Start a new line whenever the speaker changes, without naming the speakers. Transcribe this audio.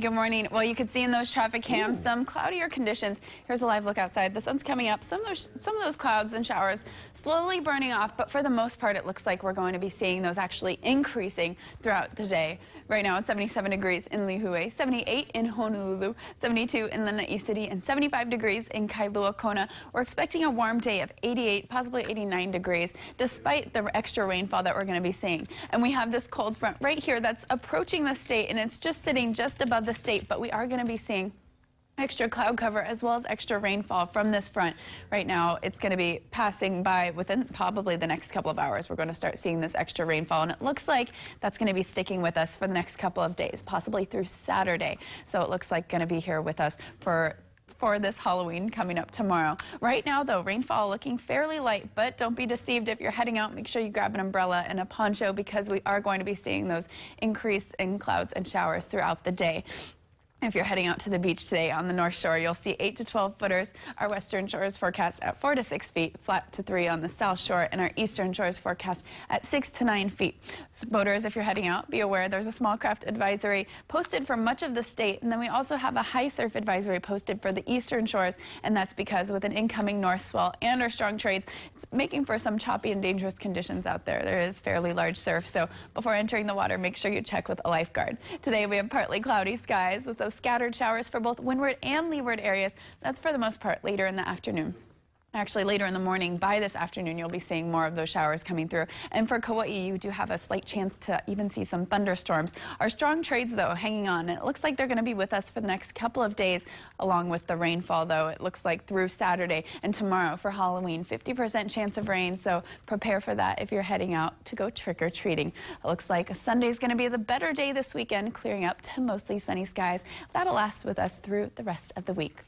Good morning. Well, you could see in those traffic cams
Ooh.
some cloudier conditions. Here's a live look outside. The sun's coming up. Some of those some of those clouds and showers slowly burning off, but for the most part, it looks like we're going to be seeing those actually increasing throughout the day. Right now, it's 77 degrees in Lihue, 78 in Honolulu, 72 in Lanai City, and 75 degrees in Kailua Kona. We're expecting a warm day of 88, possibly 89 degrees, despite the extra rainfall that we're going to be seeing. And we have this cold front right here that's approaching the state, and it's just sitting just above the state, but we are going to be seeing extra cloud cover as well as extra rainfall from this front. Right now, it's going to be passing by within probably the next couple of hours. We're going to start seeing this extra rainfall, and it looks like that's going to be sticking with us for the next couple of days, possibly through Saturday. So it looks like going to be here with us for for this Halloween coming up tomorrow. Right now, though, rainfall looking fairly light, but don't be deceived if you're heading out. Make sure you grab an umbrella and a poncho because we are going to be seeing those increase in clouds and showers throughout the day. If you're heading out to the beach today on the North Shore, you'll see 8 to 12 footers. Our western shore is forecast at 4 to 6 feet, flat to 3 on the South Shore, and our eastern shore is forecast at 6 to 9 feet. So boaters, if you're heading out, be aware there's a small craft advisory posted for much of the state, and then we also have a high surf advisory posted for the eastern shores, and that's because with an incoming north swell and our strong trades, it's making for some choppy and dangerous conditions out there. There is fairly large surf, so before entering the water, make sure you check with a lifeguard. Today we have partly cloudy skies with scattered showers for both windward and leeward areas. That's for the most part later in the afternoon. Actually, later in the morning, by this afternoon, you'll be seeing more of those showers coming through. And for Kauai, you do have a slight chance to even see some thunderstorms. Our strong trades, though, hanging on. It looks like they're going to be with us for the next couple of days, along with the rainfall, though. It looks like through Saturday and tomorrow for Halloween, 50% chance of rain. So prepare for that if you're heading out to go trick-or-treating. It looks like Sunday's going to be the better day this weekend, clearing up to mostly sunny skies. That'll last with us through the rest of the week.